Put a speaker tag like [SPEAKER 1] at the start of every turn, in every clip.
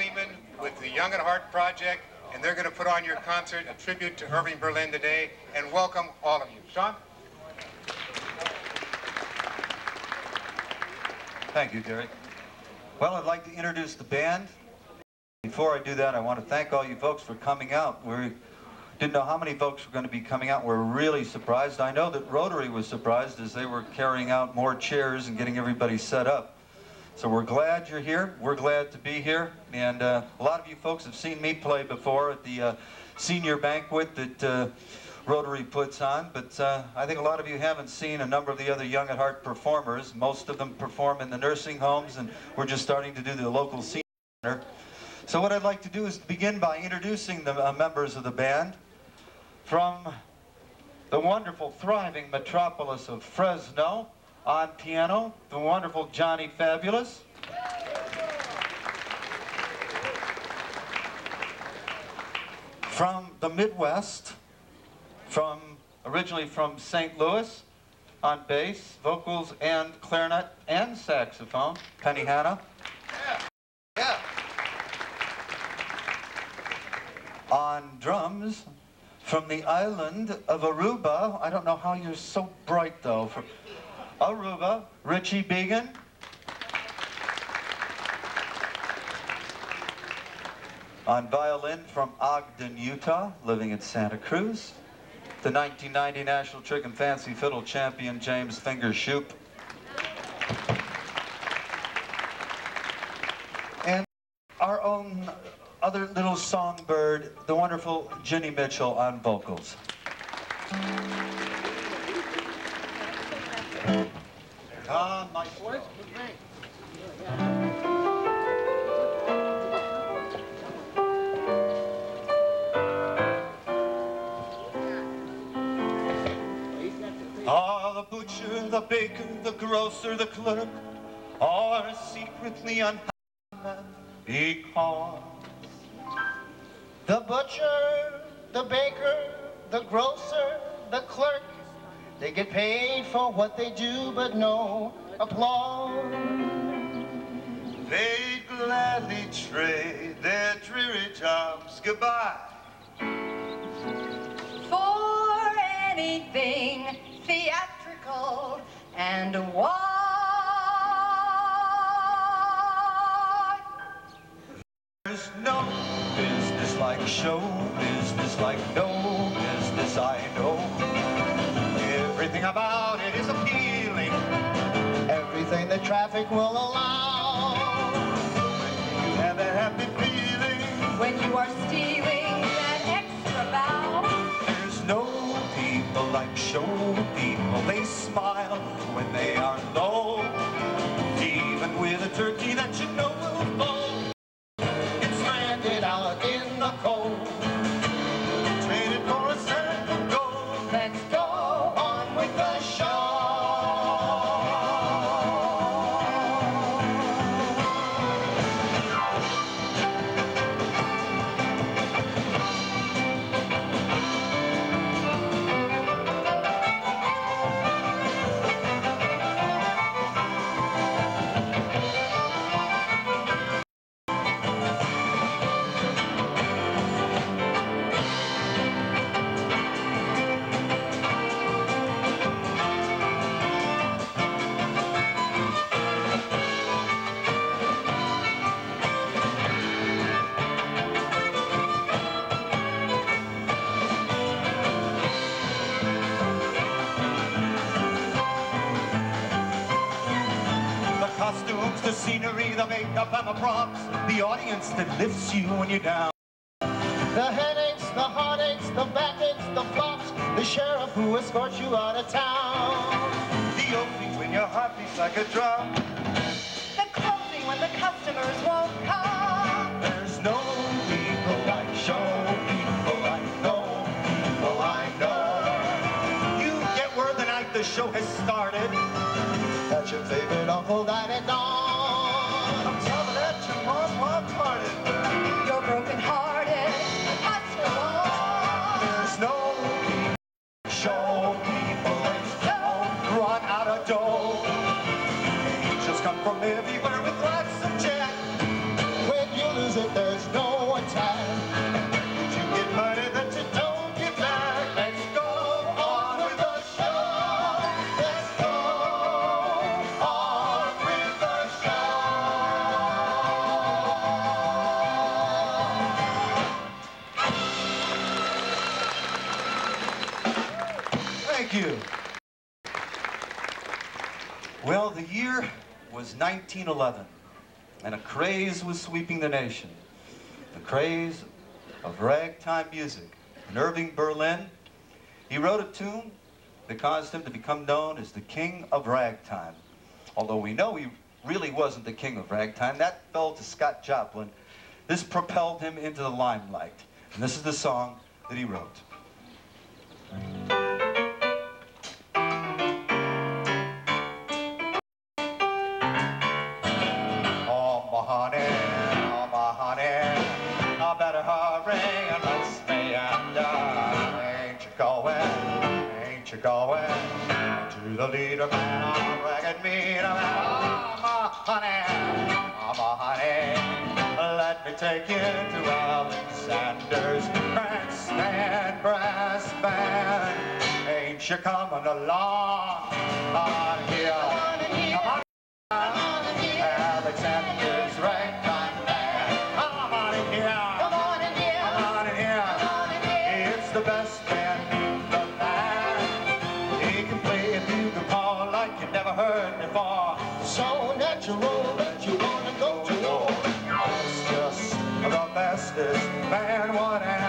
[SPEAKER 1] Seman with the Young at Heart Project, and they're going to put on your concert a tribute to Irving Berlin today, and welcome all of you. Sean?
[SPEAKER 2] Thank you, Derek. Well, I'd like to introduce the band. Before I do that, I want to thank all you folks for coming out. We didn't know how many folks were going to be coming out. We're really surprised. I know that Rotary was surprised as they were carrying out more chairs and getting everybody set up. So we're glad you're here. We're glad to be here. And uh, a lot of you folks have seen me play before at the uh, senior banquet that uh, Rotary puts on, but uh, I think a lot of you haven't seen a number of the other Young at Heart performers. Most of them perform in the nursing homes, and we're just starting to do the local senior center. So what I'd like to do is begin by introducing the uh, members of the band from the wonderful, thriving metropolis of Fresno. On piano, the wonderful Johnny Fabulous. From the Midwest, from originally from St. Louis, on bass, vocals, and clarinet and saxophone, Penny Hanna.
[SPEAKER 1] Yeah. Yeah.
[SPEAKER 2] On drums, from the island of Aruba. I don't know how you're so bright though. From Aruba, Richie Begin. On violin from Ogden, Utah, living in Santa Cruz. The 1990 National Trick and Fancy Fiddle champion, James Finger Shupe. And our own other little songbird, the wonderful Ginny Mitchell on vocals. Grocer, the clerk are secretly unhappy because
[SPEAKER 3] The butcher, the baker, the grocer, the clerk, they get paid for what they do, but no applause.
[SPEAKER 2] They'd gladly trade their dreary jobs goodbye.
[SPEAKER 4] for anything and why
[SPEAKER 2] There's no business like show business, like no business I know. Everything about it is appealing.
[SPEAKER 3] Everything the traffic will allow.
[SPEAKER 2] You have a happy feeling.
[SPEAKER 4] when you are stealing
[SPEAKER 2] like show people. They smile when they are low. Even with a turkey that you know will fall. Scenery, the the props. The audience that lifts you when you're down.
[SPEAKER 3] The headaches, the heartaches, the backaches, the flops. The sheriff who escorts you out of town.
[SPEAKER 2] The openings when your heart beats like a drum.
[SPEAKER 4] the closing when the customers won't come
[SPEAKER 2] There's no people like show people I know, people I know. You get word the night the show has started.
[SPEAKER 3] That your favorite uncle died at dawn.
[SPEAKER 2] Walked broken
[SPEAKER 4] You're
[SPEAKER 2] Well, the year was 1911, and a craze was sweeping the nation. The craze of ragtime music. In Irving Berlin, he wrote a tune that caused him to become known as the King of Ragtime. Although we know he really wasn't the King of Ragtime, that fell to Scott Joplin. This propelled him into the limelight. And this is the song that he wrote. The leader man, oh, ragged meter man? Oh, my honey, my honey, let me take you to Alexander's grandstand brass band. Ain't you coming along on here? Bestest band one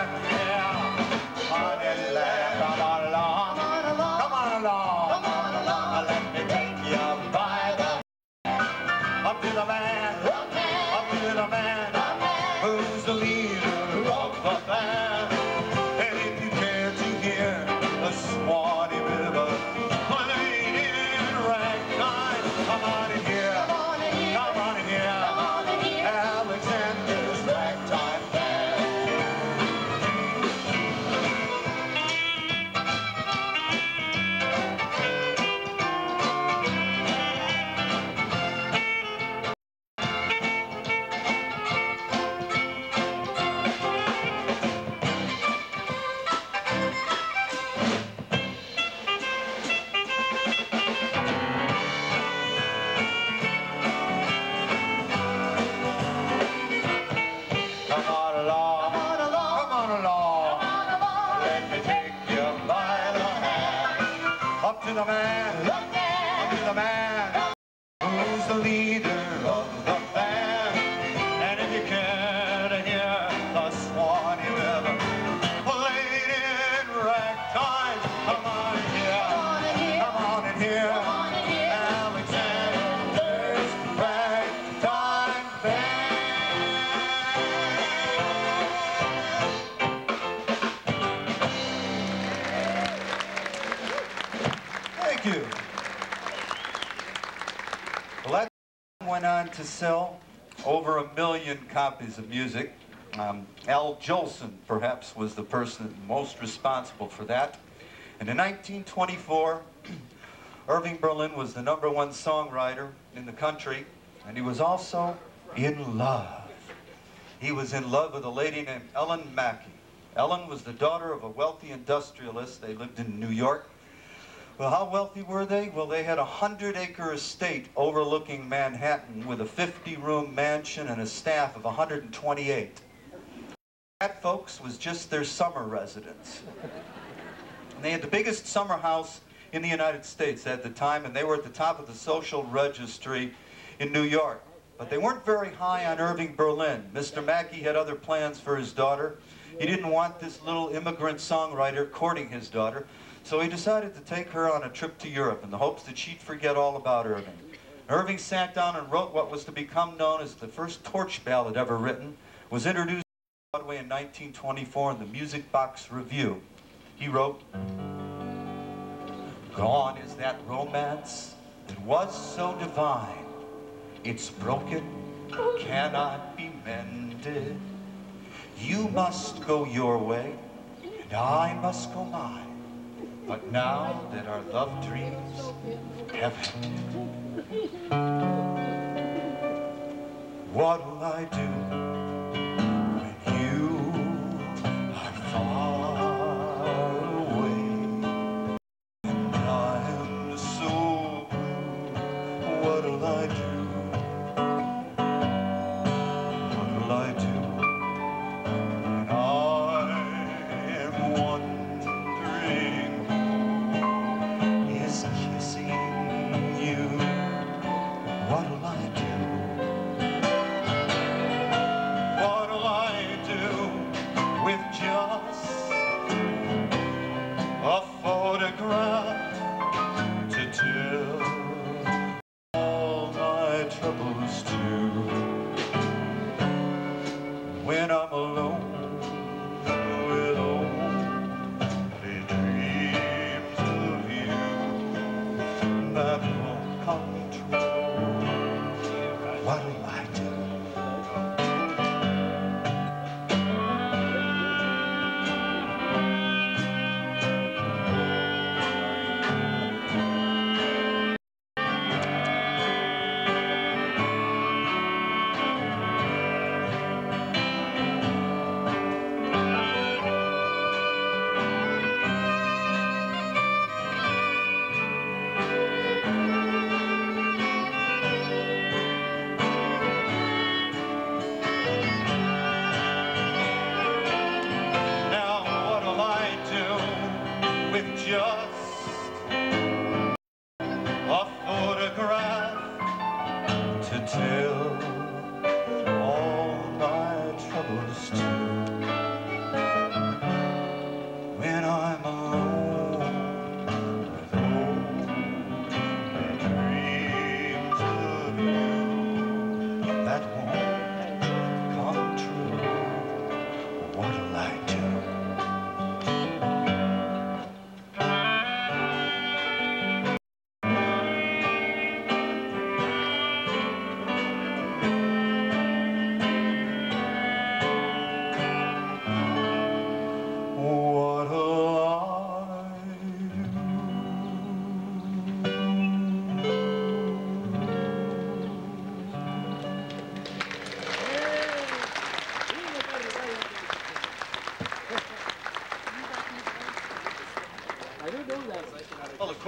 [SPEAKER 2] Thank went on to sell over a million copies of music. Um, Al Jolson, perhaps, was the person most responsible for that. And in 1924, Irving Berlin was the number one songwriter in the country, and he was also in love. He was in love with a lady named Ellin Mackay. Ellin was the daughter of a wealthy industrialist. They lived in New York. Well, how wealthy were they? Well, they had a hundred acre estate overlooking Manhattan with a 50 room mansion and a staff of 128. That, folks, was just their summer residence. And they had the biggest summer house in the United States at the time, and they were at the top of the social registry in New York. But they weren't very high on Irving Berlin. Mr. Mackay had other plans for his daughter. He didn't want this little immigrant songwriter courting his daughter, so he decided to take her on a trip to Europe in the hopes that she'd forget all about Irving. Irving sat down and wrote what was to become known as the first torch ballad ever written, was introduced on Broadway in 1924 in the Music Box Revue. He wrote, Gone is that romance that was so divine. It's broken, cannot be mended. You must go your way, and I must go mine. But now that our love dreams have ended, what'll I do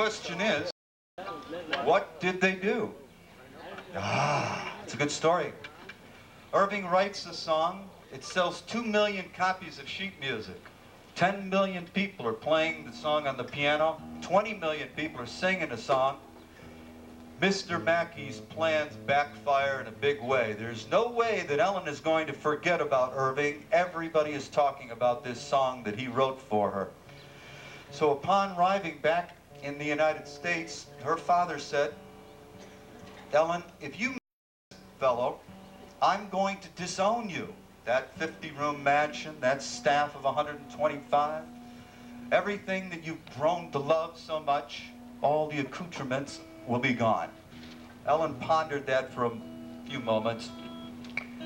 [SPEAKER 2] question is, what did they do? Ah, it's a good story. Irving writes the song. It sells 2 million copies of sheet music. 10 million people are playing the song on the piano. 20 million people are singing the song. Mr. Mackay's plans backfire in a big way. There's no way that Ellin is going to forget about Irving. Everybody is talking about this song that he wrote for her. So upon arriving back in the United States, her father said, Ellin, if you fellow, I'm going to disown you. That 50-room mansion, that staff of 125, everything that you've grown to love so much, all the accoutrements will be gone. Ellin pondered that for a few moments.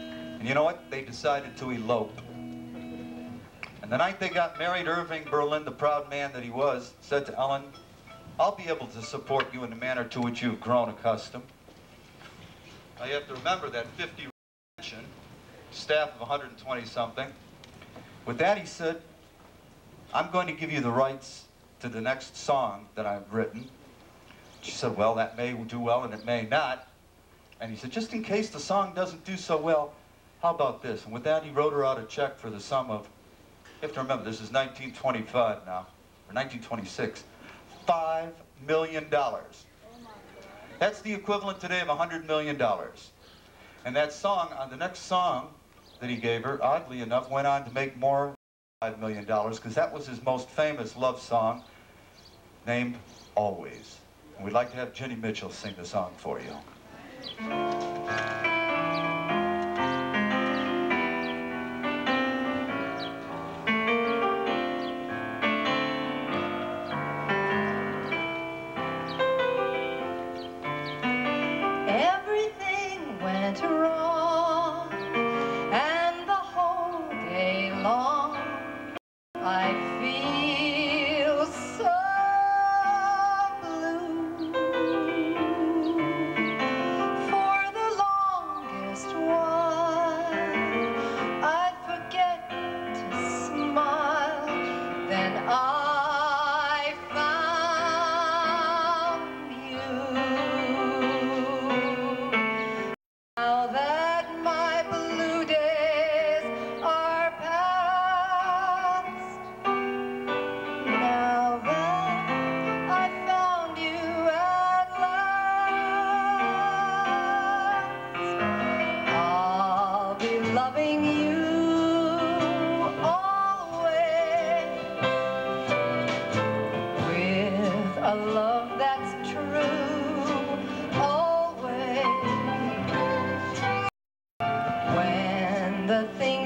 [SPEAKER 2] And you know what? They decided to elope. And the night they got married, Irving Berlin, the proud man that he was, said to Ellin, I'll be able to support you in the manner to which you've grown accustomed. Now you have to remember that 50 mansion, staff of 120 something. With that, he said, I'm going to give you the rights to the next song that I've written. She said, Well, that may do well and it may not. And he said, Just in case the song doesn't do so well, how about this? And with that, he wrote her out a check for the sum of, you have to remember, this is 1925 now, or 1926, $5 million. That's the equivalent today of $100 million. And that song, on the next song that he gave her, oddly enough, went on to make more $5 million, because that was his most famous love song, named Always. And we'd like to have Ginny Mitchell sing the song for you.
[SPEAKER 4] The things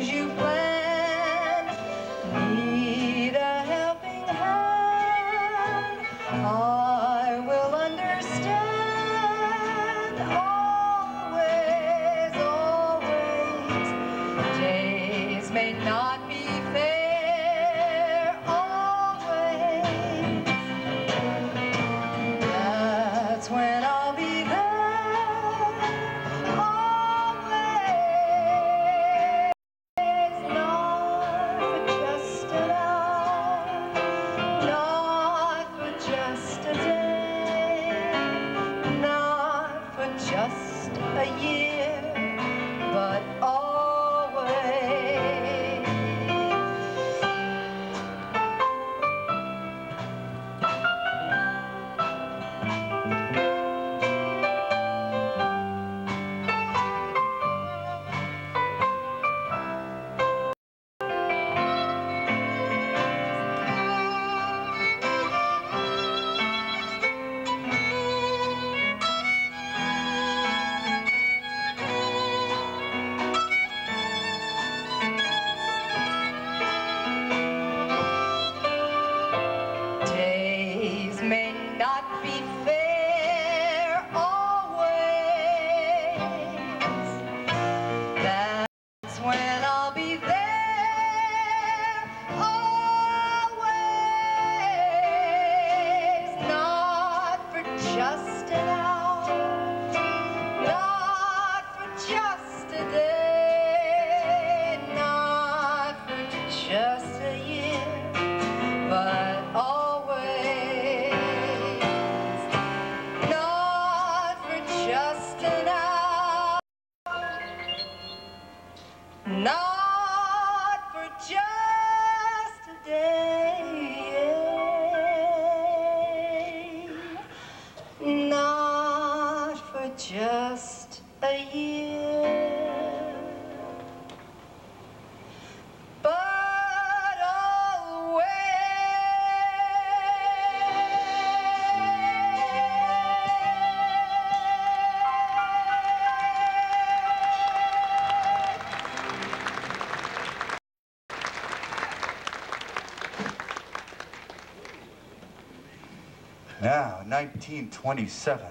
[SPEAKER 2] 1927,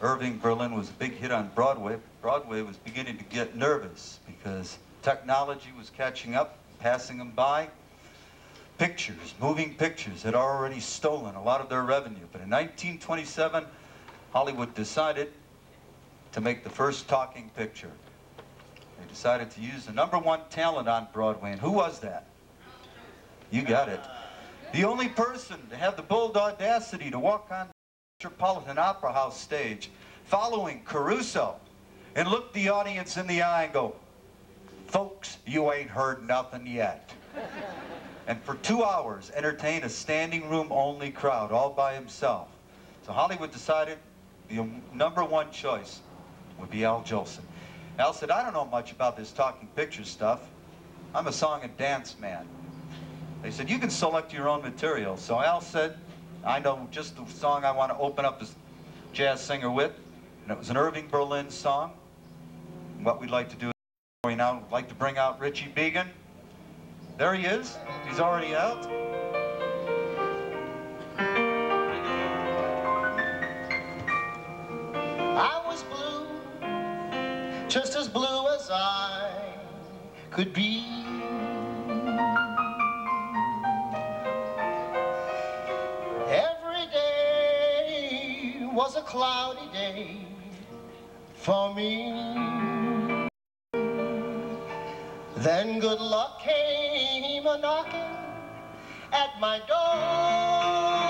[SPEAKER 2] Irving Berlin was a big hit on Broadway. Broadway was beginning to get nervous because technology was catching up, passing them by. Pictures, moving pictures, had already stolen a lot of their revenue. But in 1927, Hollywood decided to make the first talking picture. They decided to use the number one talent on Broadway. And who was that? You got it. The only person to have the bold audacity to walk on the Metropolitan Opera House stage following Caruso and look the audience in the eye and go, folks, you ain't heard nothing yet. and for two hours entertain a standing room only crowd all by himself. So Hollywood decided the number one choice would be Al Jolson. Al said, I don't know much about this talking picture stuff. I'm a song and dance man. They said, you can select your own material. So Al said, I know just the song I want to open up this jazz singer with. And it was an Irving Berlin song. And what we'd like to do we now would like to bring out Richie Begin. There he is. He's already out.
[SPEAKER 3] I was blue, just as blue as I could be. Was a cloudy day for me. Then good luck came a knocking at my door.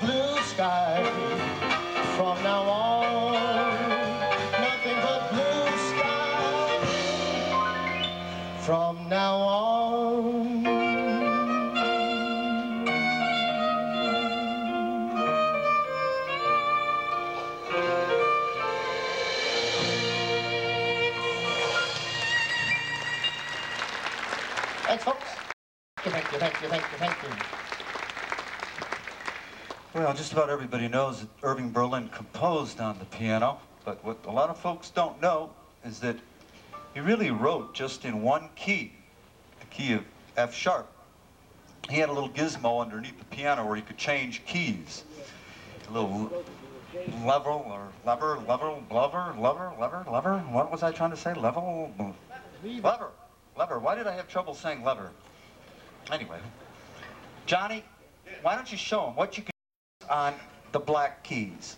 [SPEAKER 3] Blue sky. From now on,
[SPEAKER 2] just about everybody knows that Irving Berlin composed on the piano, but what a lot of folks don't know is that he really wrote just in one key, the key of F sharp. He had a little gizmo underneath the piano where he could change keys. A little lever or lever, lever, lever, lever, lever, lever. What was I trying to say? Level? Lever. Lever. Why did I have trouble saying lever? Anyway, Johnny, why don't you show him what you can on the black keys?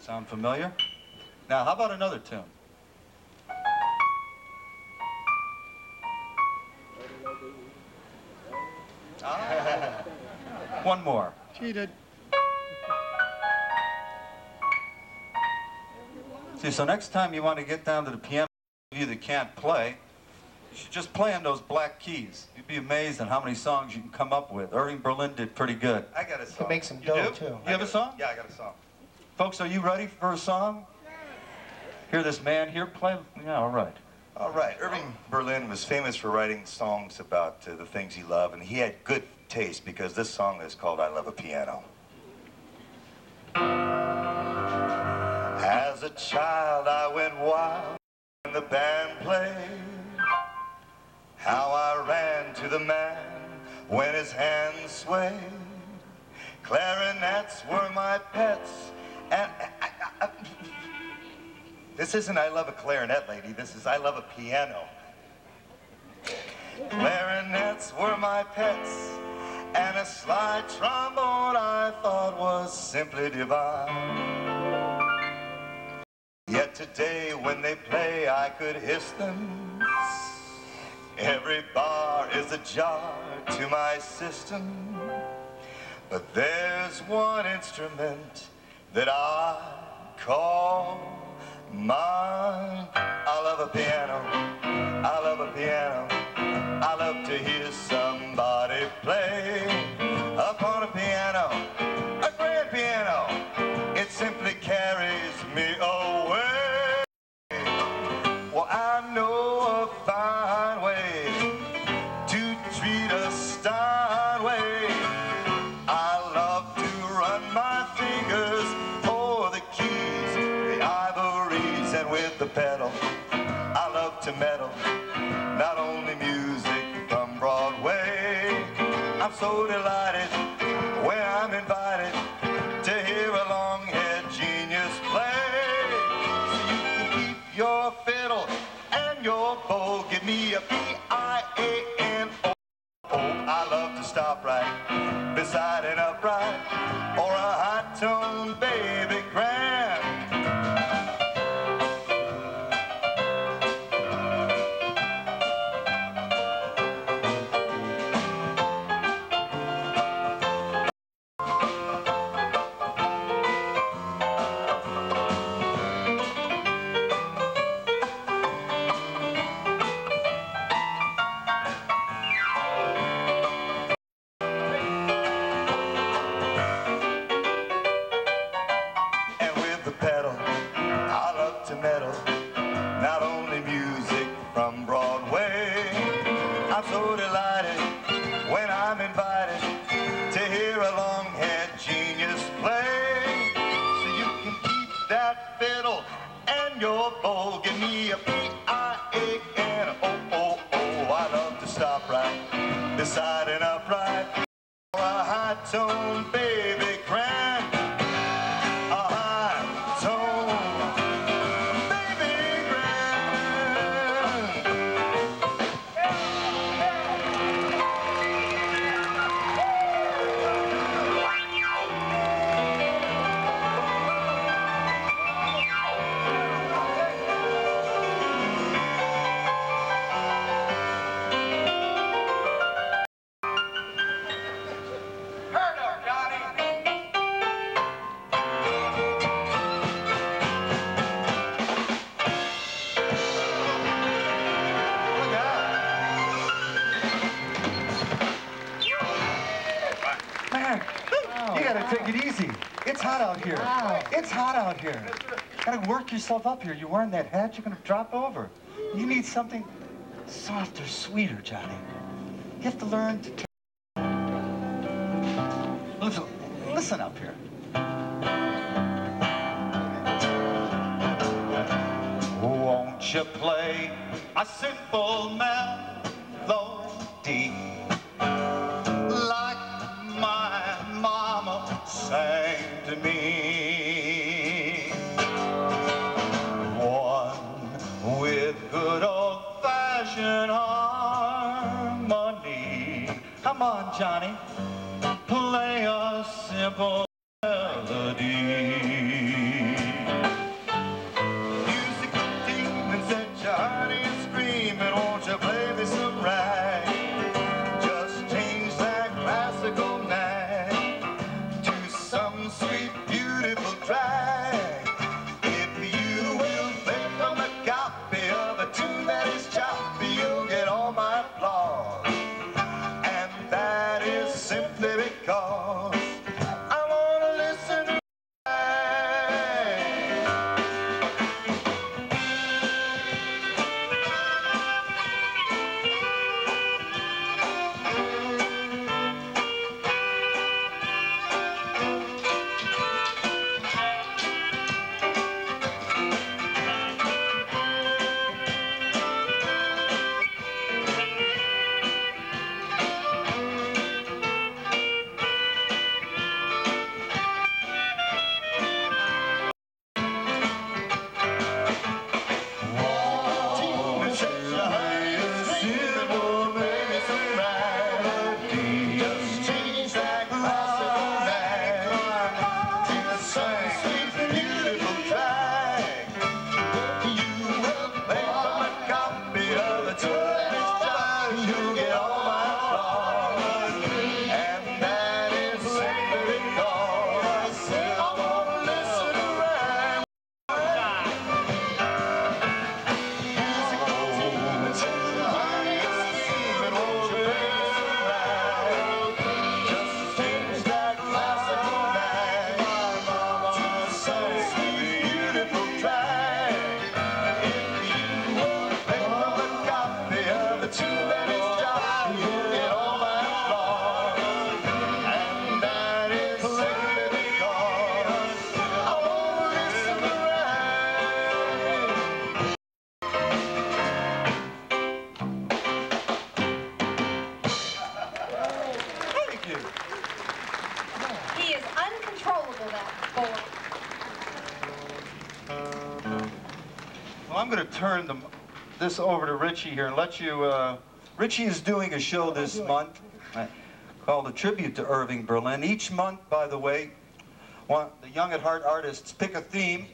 [SPEAKER 2] Sound familiar? Now, how about another tune? Ah. One more.
[SPEAKER 5] Cheated.
[SPEAKER 2] See, so next time you want to get down to the piano, you that can't play, you should just play on those black keys. You'd be amazed at how many songs you can come up with. Irving Berlin did pretty good.
[SPEAKER 5] I got a song.
[SPEAKER 3] make some
[SPEAKER 2] You
[SPEAKER 3] dough, too.
[SPEAKER 2] You have a song?
[SPEAKER 5] Yeah, I got a song.
[SPEAKER 2] Folks, are you ready for a song? Hear this man here play? Yeah, all right.
[SPEAKER 5] All right, Irving Berlin was famous for writing songs about uh, the things he loved, and he had good taste because this song is called I Love a Piano. As a child, I went wild the band played. How I ran to the man when his hands swayed. Clarinets were my pets, and I, I, I, this isn't I love a clarinet, lady. This is I love a piano. Clarinets were my pets, and a slide trombone I thought was simply divine. Yet today, when they play, I could hiss them. Every bar is a jar to my system. But there's one instrument that I call mine. I love a piano. I love a piano. I love to hear somebody play upon a piano, a grand piano. It simply carries me away. Your bow. Give me a P-I-A-N-O-O-O.
[SPEAKER 2] Yourself up here. You're wearing that hat, you're gonna drop over. You need something softer, sweeter, Johnny. You have to learn to turn. Listen, listen up here. Won't you play a simple melody like my mama sang to me? Johnny, play a simple
[SPEAKER 4] Richie here and let you. Uh, Richie is doing a show this month called A Tribute to Irving Berlin. Each month, by the way, one, the Young at Heart artists pick a theme,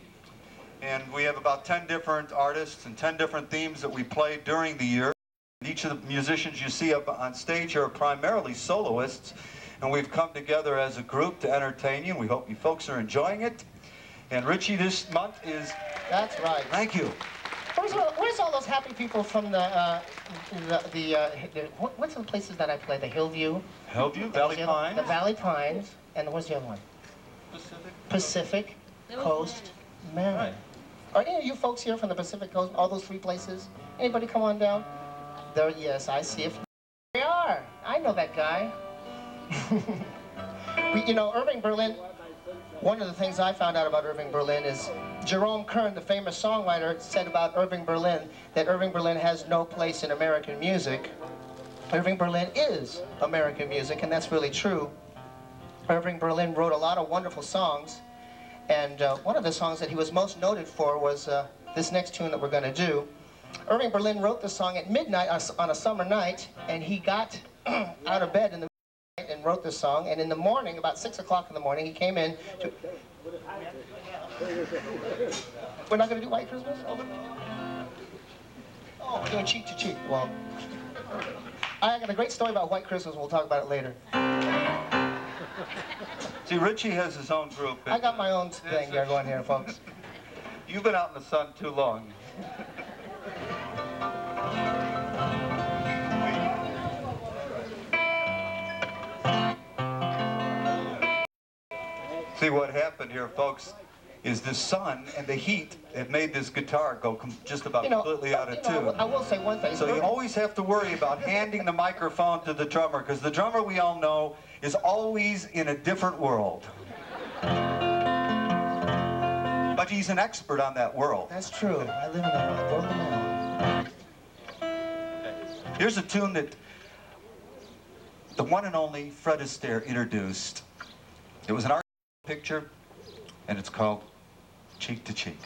[SPEAKER 4] and we have about 10 different artists and 10 different themes that we play during the year. And Each of the musicians you see up on stage are primarily soloists, and we've come together as a group to entertain you. and We hope you folks are enjoying it. And Richie this month is,
[SPEAKER 3] That's right.
[SPEAKER 4] thank you.
[SPEAKER 3] Where's all, where's all those happy people from the, uh, the, the, uh, the what, what's the places that I play? The Hillview?
[SPEAKER 4] Hillview, Valley
[SPEAKER 3] The
[SPEAKER 4] Pines,
[SPEAKER 3] The Valley Pines, and where's the other one?
[SPEAKER 4] Pacific.
[SPEAKER 3] Pacific Coast, man.
[SPEAKER 4] Right.
[SPEAKER 3] Are any of you folks here from the Pacific Coast, all those three places? Anybody come on down? There, yes, I see it. They are. I know that guy. We- you know, Irving Berlin, one of the things I found out about Irving Berlin is Jerome Kern, the famous songwriter, said about Irving Berlin that Irving Berlin has no place in American music. Irving Berlin is American music, and that's really true. Irving Berlin wrote a lot of wonderful songs, and uh, one of the songs that he was most noted for was uh, this next tune that we're going to do. Irving Berlin wrote the song at midnight on a summer night, and he got out of bed in the night and wrote this song. And in the morning, about six o'clock in the morning, he came in. To... We're not going to do White Christmas. Oh, oh, we're doing cheek to cheek. Well, I got a great story about White Christmas. We'll talk about it later.
[SPEAKER 4] See, Richie has his own group.
[SPEAKER 3] I got my own thing here going here, folks.
[SPEAKER 4] You've been out in the sun too long. See what happened here, folks, is the sun and the heat have made this guitar go com- just about
[SPEAKER 3] You know,
[SPEAKER 4] completely out of
[SPEAKER 3] know, I will-
[SPEAKER 4] tune.
[SPEAKER 3] I will say one thing.
[SPEAKER 4] So you always have to worry about handing the microphone to the drummer because the drummer we all know is always in a different world. But he's an expert on that world.
[SPEAKER 3] That's true. I live in the world of my own.
[SPEAKER 4] Here's a tune that the one and only Fred Astaire introduced. It was an art picture, and it's called Cheek to Cheek.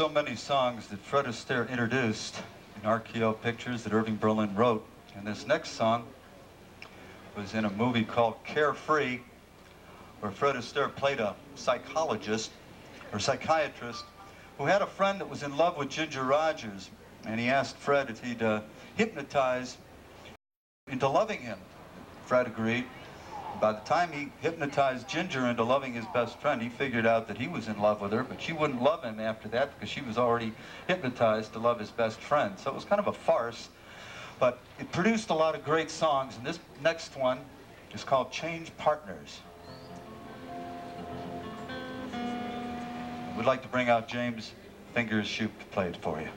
[SPEAKER 6] So
[SPEAKER 2] many songs that Fred Astaire introduced in RKO Pictures that Irving Berlin wrote. And this next song was in a movie called Carefree, where Fred Astaire played a psychologist or psychiatrist who had a friend that was in love with Ginger Rogers. And he asked Fred if he'd uh, hypnotize into loving him. Fred agreed. By the time he hypnotized Ginger into loving his best friend, he figured out that he was in love with her, but she wouldn't love him after that because she was already hypnotized to love his best friend. So it was kind of a farce, but it produced a lot of great songs, and this next one is called Change Partners. We'd like to bring out James Fingers Shupe to play it for you.